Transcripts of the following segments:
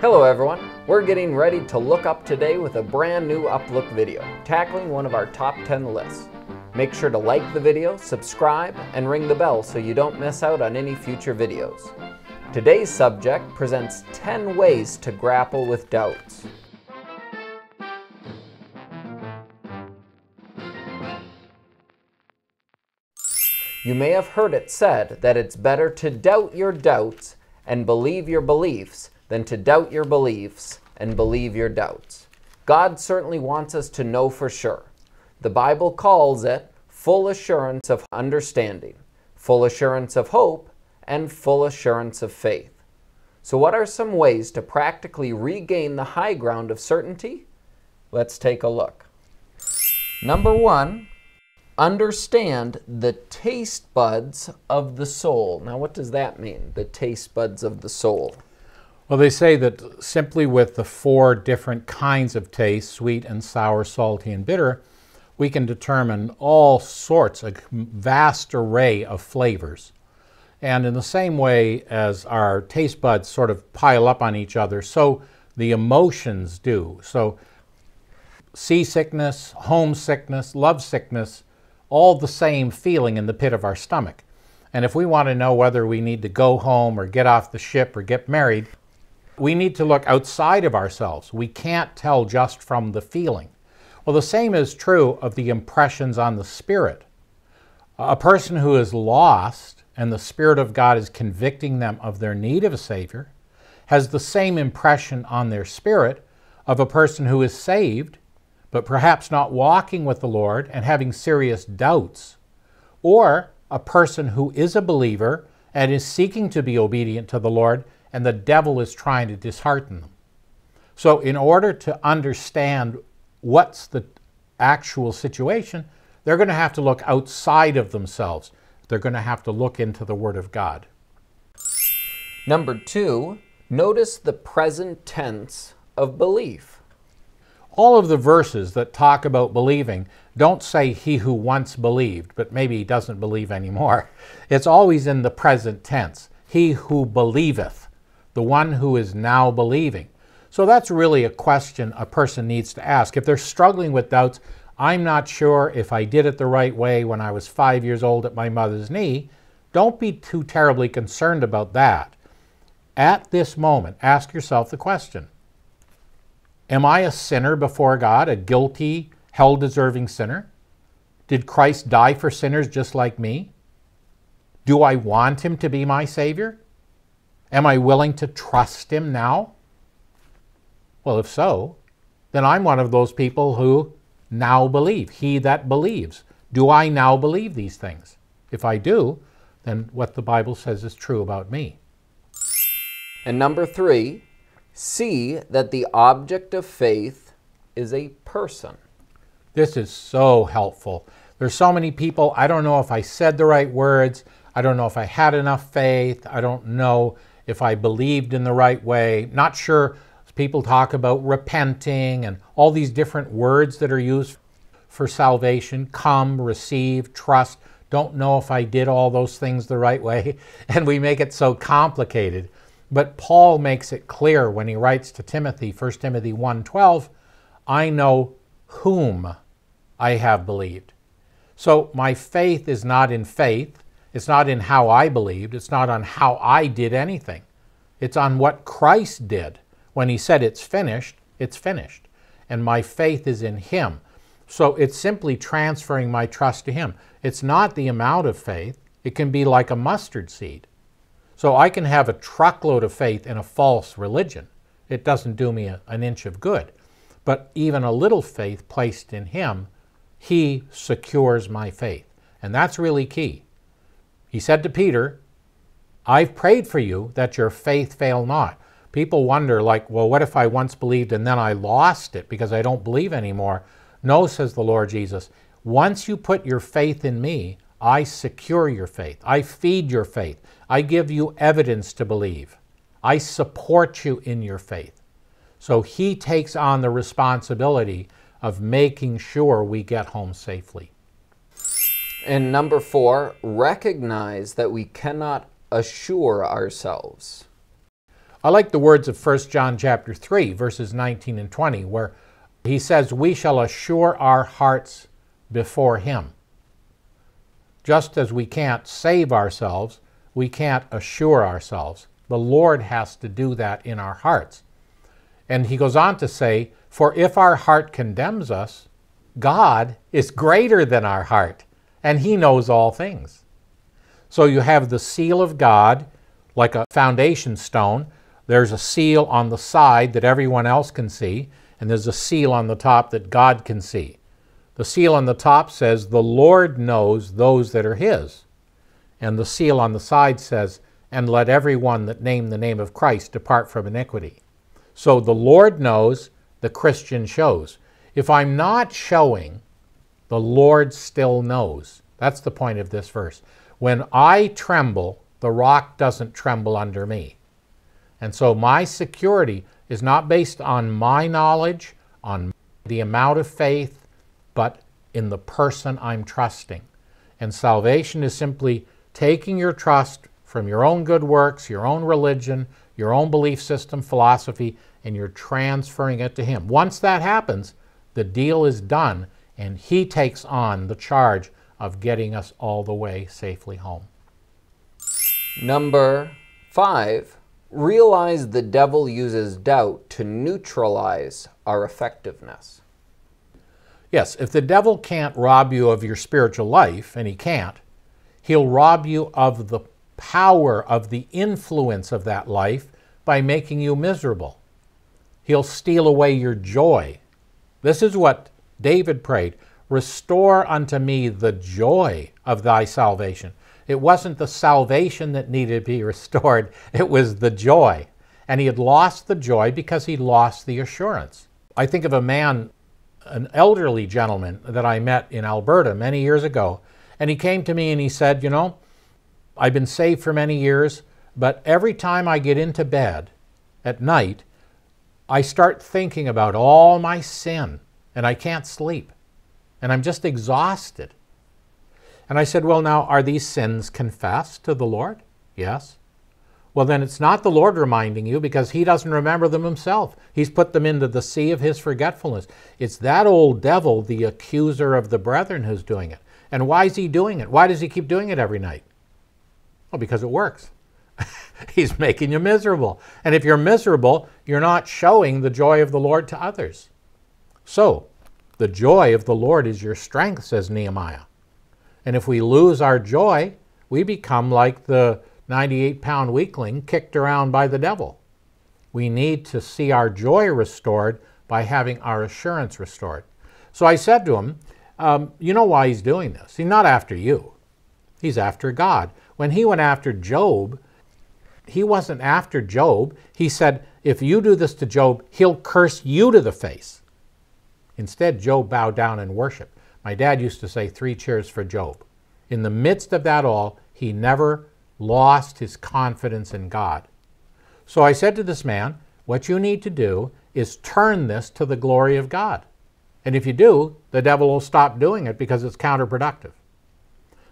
Hello everyone, we're getting ready to look up today with a brand new Uplook video, tackling one of our top 10 lists. Make sure to like the video, subscribe, and ring the bell so you don't miss out on any future videos. Today's subject presents 10 ways to grapple with doubts. You may have heard it said that it's better to doubt your doubts and believe your beliefs than to doubt your beliefs and believe your doubts. God certainly wants us to know for sure. The Bible calls it full assurance of understanding, full assurance of hope, and full assurance of faith. So, what are some ways to practically regain the high ground of certainty? Let's take a look. Number one, understand the taste buds of the soul. Now, what does that mean, the taste buds of the soul? Well, they say that simply with the four different kinds of taste sweet and sour, salty, and bitter we can determine all sorts, a vast array of flavors. And in the same way as our taste buds sort of pile up on each other, so the emotions do. So, seasickness, homesickness, lovesickness, all the same feeling in the pit of our stomach. And if we want to know whether we need to go home or get off the ship or get married, we need to look outside of ourselves. We can't tell just from the feeling. Well, the same is true of the impressions on the spirit. A person who is lost and the Spirit of God is convicting them of their need of a Savior has the same impression on their spirit of a person who is saved, but perhaps not walking with the Lord and having serious doubts, or a person who is a believer and is seeking to be obedient to the Lord and the devil is trying to dishearten them. So, in order to understand what's the actual situation, they're going to have to look outside of themselves. They're going to have to look into the Word of God. Number two, notice the present tense of belief. All of the verses that talk about believing don't say he who once believed, but maybe he doesn't believe anymore. It's always in the present tense. He who believeth the one who is now believing. So that's really a question a person needs to ask. If they're struggling with doubts, I'm not sure if I did it the right way when I was five years old at my mother's knee, don't be too terribly concerned about that. At this moment, ask yourself the question Am I a sinner before God, a guilty, hell deserving sinner? Did Christ die for sinners just like me? Do I want him to be my Savior? Am I willing to trust him now? Well, if so, then I'm one of those people who now believe. He that believes. Do I now believe these things? If I do, then what the Bible says is true about me. And number three, see that the object of faith is a person. This is so helpful. There's so many people, I don't know if I said the right words. I don't know if I had enough faith. I don't know if I believed in the right way. Not sure. People talk about repenting and all these different words that are used for salvation come, receive, trust. Don't know if I did all those things the right way. And we make it so complicated. But Paul makes it clear when he writes to Timothy, 1 Timothy 1:12, I know whom I have believed. So my faith is not in faith, it's not in how I believed. It's not on how I did anything. It's on what Christ did. When he said it's finished, it's finished. And my faith is in him. So it's simply transferring my trust to him. It's not the amount of faith, it can be like a mustard seed. So I can have a truckload of faith in a false religion. It doesn't do me a, an inch of good. But even a little faith placed in him, he secures my faith. And that's really key. He said to Peter, I've prayed for you that your faith fail not. People wonder, like, well, what if I once believed and then I lost it because I don't believe anymore? No, says the Lord Jesus. Once you put your faith in me, I secure your faith. I feed your faith. I give you evidence to believe. I support you in your faith. So he takes on the responsibility of making sure we get home safely. And number four, recognize that we cannot assure ourselves. I like the words of 1 John chapter 3 verses 19 and 20 where he says we shall assure our hearts before him. Just as we can't save ourselves, we can't assure ourselves. The Lord has to do that in our hearts. And he goes on to say, For if our heart condemns us, God is greater than our heart, and he knows all things. So you have the seal of God, like a foundation stone. There's a seal on the side that everyone else can see, and there's a seal on the top that God can see. The seal on the top says, The Lord knows those that are his. And the seal on the side says, And let everyone that name the name of Christ depart from iniquity. So the Lord knows, the Christian shows. If I'm not showing, the Lord still knows. That's the point of this verse. When I tremble, the rock doesn't tremble under me. And so my security is not based on my knowledge, on the amount of faith, but in the person I'm trusting. And salvation is simply taking your trust from your own good works, your own religion, your own belief system, philosophy, and you're transferring it to Him. Once that happens, the deal is done, and He takes on the charge of getting us all the way safely home. Number five, realize the devil uses doubt to neutralize our effectiveness. Yes, if the devil can't rob you of your spiritual life, and he can't, he'll rob you of the power of the influence of that life by making you miserable. He'll steal away your joy. This is what David prayed Restore unto me the joy of thy salvation. It wasn't the salvation that needed to be restored, it was the joy. And he had lost the joy because he lost the assurance. I think of a man, an elderly gentleman that I met in Alberta many years ago, and he came to me and he said, You know, I've been saved for many years, but every time I get into bed at night, I start thinking about all my sin and I can't sleep. And I'm just exhausted. And I said, Well, now, are these sins confessed to the Lord? Yes. Well, then it's not the Lord reminding you because he doesn't remember them himself. He's put them into the sea of his forgetfulness. It's that old devil, the accuser of the brethren, who's doing it. And why is he doing it? Why does he keep doing it every night? Well, because it works. He's making you miserable. And if you're miserable, you're not showing the joy of the Lord to others. So, the joy of the Lord is your strength, says Nehemiah. And if we lose our joy, we become like the 98 pound weakling kicked around by the devil. We need to see our joy restored by having our assurance restored. So I said to him, um, You know why he's doing this? He's not after you, he's after God. When he went after Job, he wasn't after Job. He said, If you do this to Job, he'll curse you to the face. Instead, Job bowed down and worshiped. My dad used to say, Three cheers for Job. In the midst of that all, he never lost his confidence in God. So I said to this man, What you need to do is turn this to the glory of God. And if you do, the devil will stop doing it because it's counterproductive.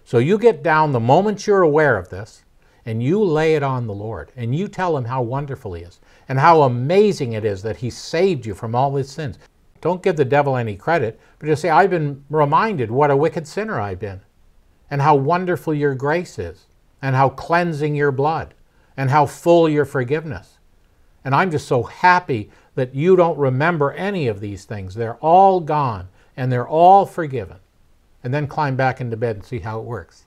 So you get down the moment you're aware of this and you lay it on the Lord and you tell him how wonderful he is and how amazing it is that he saved you from all his sins. Don't give the devil any credit, but just say, I've been reminded what a wicked sinner I've been and how wonderful your grace is and how cleansing your blood and how full your forgiveness. And I'm just so happy that you don't remember any of these things. They're all gone and they're all forgiven and then climb back into bed and see how it works.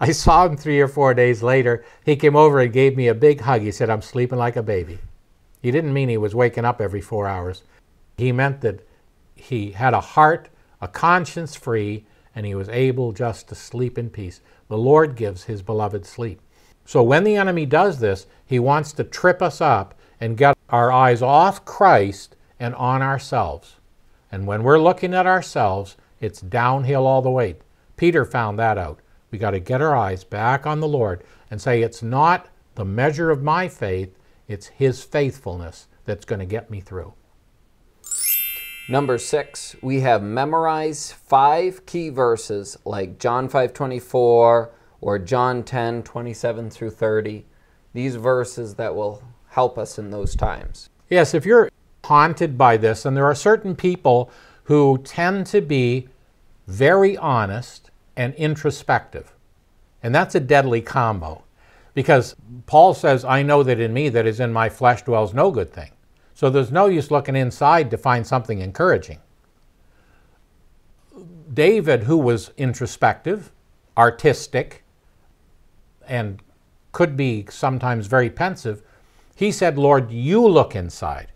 I saw him three or four days later. He came over and gave me a big hug. He said, I'm sleeping like a baby. He didn't mean he was waking up every four hours. He meant that he had a heart, a conscience free, and he was able just to sleep in peace. The Lord gives his beloved sleep. So when the enemy does this, he wants to trip us up and get our eyes off Christ and on ourselves. And when we're looking at ourselves, it's downhill all the way. Peter found that out. We got to get our eyes back on the Lord and say, it's not the measure of my faith, it's His faithfulness that's going to get me through. Number six, we have memorized five key verses like John 5:24 or John 10, 27 through 30. These verses that will help us in those times. Yes, if you're haunted by this, and there are certain people who tend to be very honest and introspective. And that's a deadly combo because Paul says, I know that in me that is in my flesh dwells no good thing. So there's no use looking inside to find something encouraging. David, who was introspective, artistic, and could be sometimes very pensive, he said, Lord, you look inside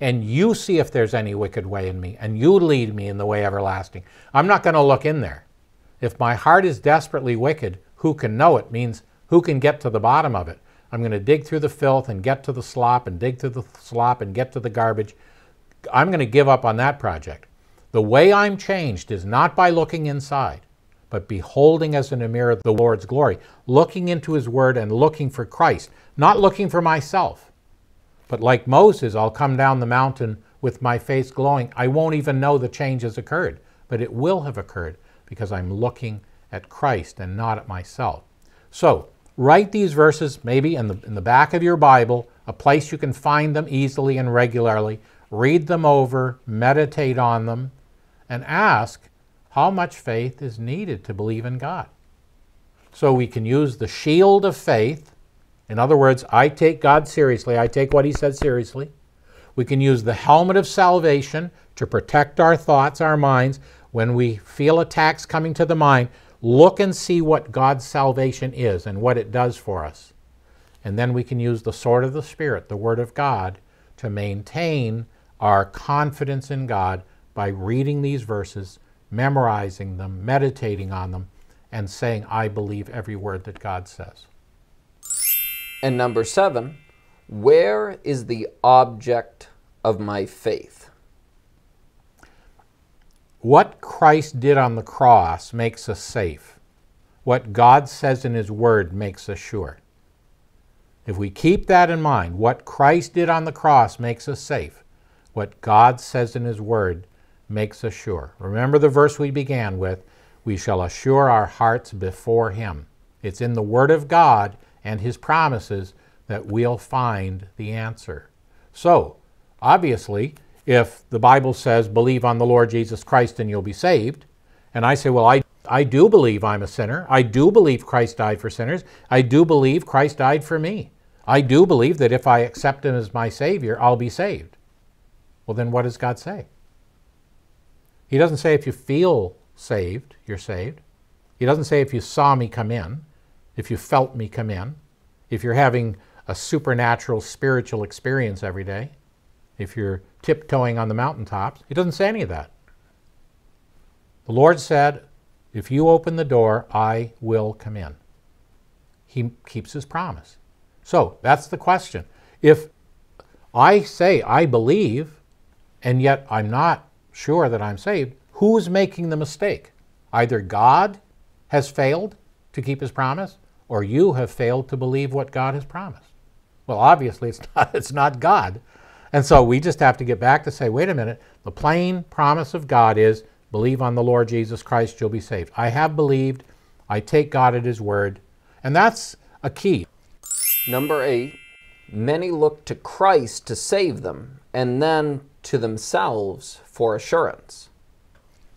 and you see if there's any wicked way in me and you lead me in the way everlasting. I'm not going to look in there. If my heart is desperately wicked, who can know it means who can get to the bottom of it. I'm going to dig through the filth and get to the slop and dig through the slop and get to the garbage. I'm going to give up on that project. The way I'm changed is not by looking inside, but beholding as in a mirror the Lord's glory, looking into His Word and looking for Christ, not looking for myself. But like Moses, I'll come down the mountain with my face glowing. I won't even know the change has occurred, but it will have occurred because I'm looking at Christ and not at myself. So, write these verses maybe in the, in the back of your Bible, a place you can find them easily and regularly. Read them over, meditate on them, and ask how much faith is needed to believe in God. So we can use the shield of faith. In other words, I take God seriously, I take what He said seriously. We can use the helmet of salvation to protect our thoughts, our minds. When we feel attacks coming to the mind, look and see what God's salvation is and what it does for us. And then we can use the sword of the Spirit, the Word of God, to maintain our confidence in God by reading these verses, memorizing them, meditating on them, and saying, I believe every word that God says. And number seven, where is the object of my faith? What Christ did on the cross makes us safe. What God says in His Word makes us sure. If we keep that in mind, what Christ did on the cross makes us safe. What God says in His Word makes us sure. Remember the verse we began with we shall assure our hearts before Him. It's in the Word of God and His promises that we'll find the answer. So, obviously, if the Bible says, believe on the Lord Jesus Christ and you'll be saved, and I say, well, I, I do believe I'm a sinner. I do believe Christ died for sinners. I do believe Christ died for me. I do believe that if I accept Him as my Savior, I'll be saved. Well, then what does God say? He doesn't say if you feel saved, you're saved. He doesn't say if you saw me come in, if you felt me come in, if you're having a supernatural spiritual experience every day if you're tiptoeing on the mountaintops. He doesn't say any of that. The Lord said, If you open the door, I will come in. He keeps his promise. So that's the question. If I say I believe, and yet I'm not sure that I'm saved, who's making the mistake? Either God has failed to keep his promise, or you have failed to believe what God has promised. Well, obviously, it's not, it's not God. And so we just have to get back to say, wait a minute, the plain promise of God is believe on the Lord Jesus Christ, you'll be saved. I have believed, I take God at His word, and that's a key. Number eight, many look to Christ to save them and then to themselves for assurance.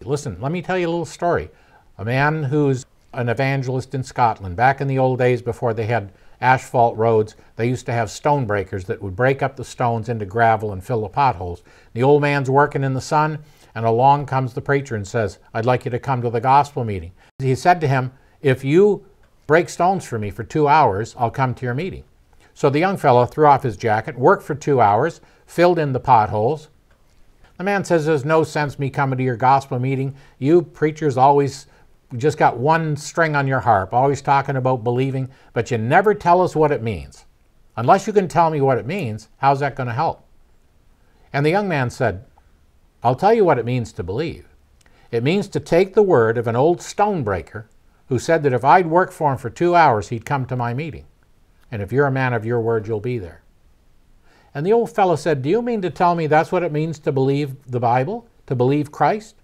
Listen, let me tell you a little story. A man who's an evangelist in Scotland, back in the old days before they had asphalt roads, they used to have stone breakers that would break up the stones into gravel and fill the potholes. The old man's working in the sun, and along comes the preacher and says, I'd like you to come to the gospel meeting. He said to him, If you break stones for me for two hours, I'll come to your meeting. So the young fellow threw off his jacket, worked for two hours, filled in the potholes. The man says, There's no sense me coming to your gospel meeting. You preachers always just got one string on your harp, always talking about believing, but you never tell us what it means. Unless you can tell me what it means, how's that going to help? And the young man said, I'll tell you what it means to believe. It means to take the word of an old stonebreaker who said that if I'd work for him for two hours, he'd come to my meeting. And if you're a man of your word, you'll be there. And the old fellow said, Do you mean to tell me that's what it means to believe the Bible? To believe Christ?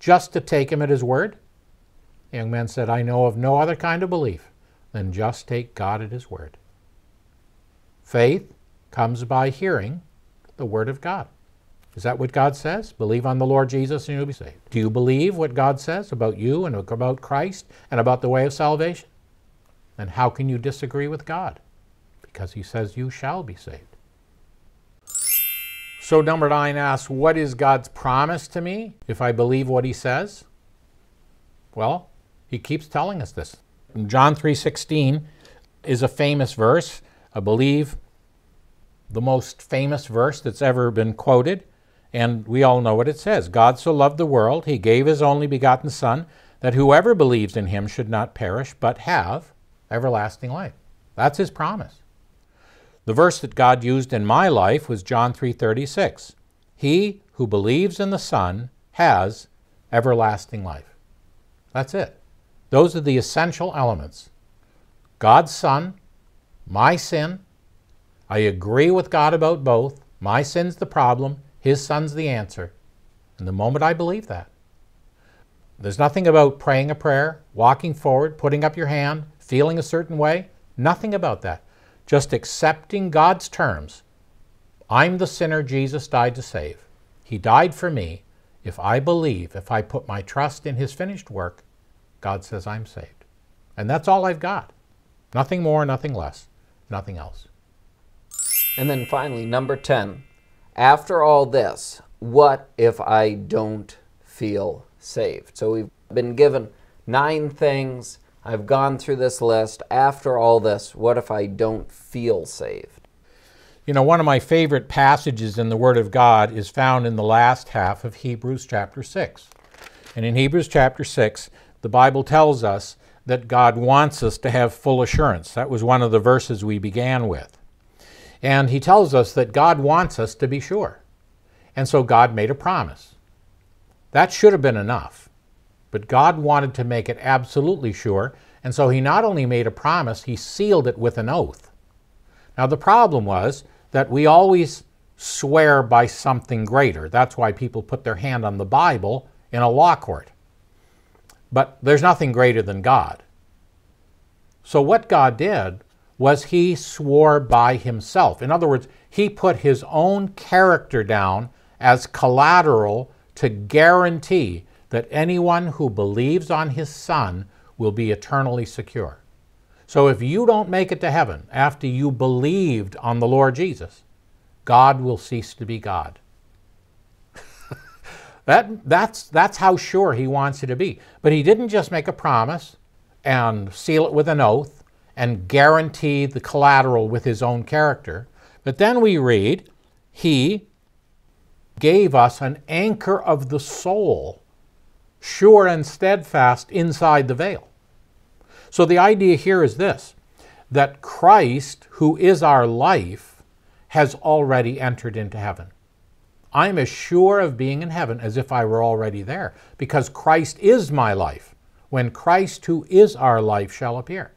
Just to take him at his word? Young man said, I know of no other kind of belief than just take God at His word. Faith comes by hearing the Word of God. Is that what God says? Believe on the Lord Jesus and you'll be saved. Do you believe what God says about you and about Christ and about the way of salvation? Then how can you disagree with God? Because He says you shall be saved. So, number nine asks, What is God's promise to me if I believe what He says? Well, He keeps telling us this. John 3:16 is a famous verse. I believe the most famous verse that's ever been quoted, and we all know what it says. God so loved the world, he gave his only begotten Son, that whoever believes in him should not perish, but have everlasting life. That's his promise. The verse that God used in my life was John 3:36. He who believes in the Son has everlasting life. That's it. Those are the essential elements. God's Son, my sin, I agree with God about both. My sin's the problem, His Son's the answer. And the moment I believe that, there's nothing about praying a prayer, walking forward, putting up your hand, feeling a certain way. Nothing about that. Just accepting God's terms. I'm the sinner Jesus died to save. He died for me. If I believe, if I put my trust in His finished work, God says I'm saved. And that's all I've got. Nothing more, nothing less, nothing else. And then finally, number 10. After all this, what if I don't feel saved? So we've been given nine things. I've gone through this list. After all this, what if I don't feel saved? You know, one of my favorite passages in the Word of God is found in the last half of Hebrews chapter 6. And in Hebrews chapter 6, the Bible tells us that God wants us to have full assurance. That was one of the verses we began with. And he tells us that God wants us to be sure. And so God made a promise. That should have been enough. But God wanted to make it absolutely sure. And so he not only made a promise, he sealed it with an oath. Now, the problem was that we always swear by something greater. That's why people put their hand on the Bible in a law court. But there's nothing greater than God. So, what God did was he swore by himself. In other words, he put his own character down as collateral to guarantee that anyone who believes on his Son will be eternally secure. So if you don't make it to heaven after you believed on the Lord Jesus, God will cease to be God. That, that's, that's how sure he wants you to be. But he didn't just make a promise and seal it with an oath and guarantee the collateral with his own character. But then we read, He gave us an anchor of the soul, sure and steadfast inside the veil. So the idea here is this that Christ, who is our life, has already entered into heaven. I'm as sure of being in heaven as if I were already there, because Christ is my life, when Christ, who is our life, shall appear.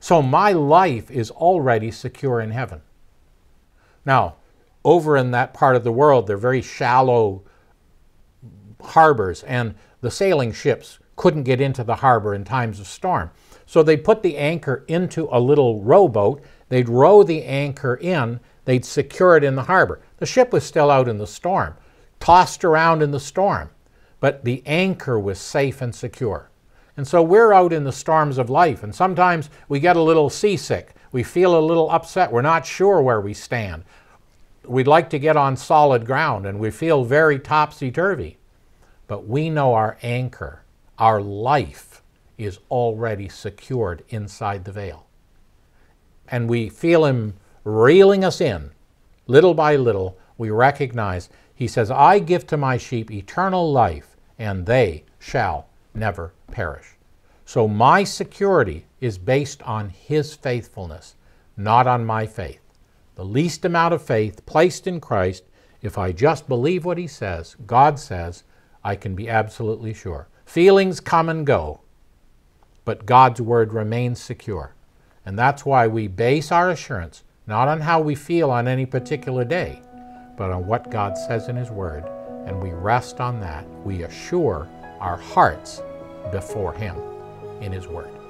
So my life is already secure in heaven. Now, over in that part of the world, they're very shallow harbors, and the sailing ships couldn't get into the harbor in times of storm. So they'd put the anchor into a little rowboat, they'd row the anchor in, they'd secure it in the harbor. The ship was still out in the storm, tossed around in the storm, but the anchor was safe and secure. And so we're out in the storms of life, and sometimes we get a little seasick. We feel a little upset. We're not sure where we stand. We'd like to get on solid ground, and we feel very topsy turvy. But we know our anchor, our life, is already secured inside the veil. And we feel Him reeling us in. Little by little, we recognize He says, I give to my sheep eternal life, and they shall never perish. So my security is based on His faithfulness, not on my faith. The least amount of faith placed in Christ, if I just believe what He says, God says, I can be absolutely sure. Feelings come and go, but God's Word remains secure. And that's why we base our assurance not on how we feel on any particular day, but on what God says in His Word. And we rest on that. We assure our hearts before Him in His Word.